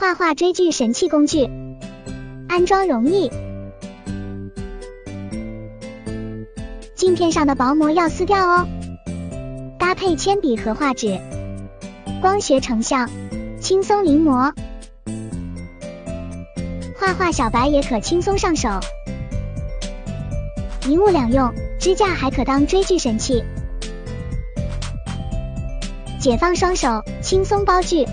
画画追剧神器工具，安装容易。镜片上的薄膜要撕掉哦，搭配铅笔和画纸，光学成像，轻松临摹。画画小白也可轻松上手。一物两用，支架还可当追剧神器。解放双手，轻松包剧。